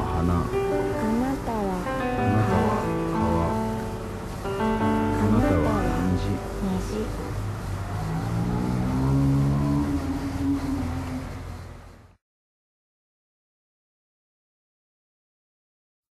干啥呢？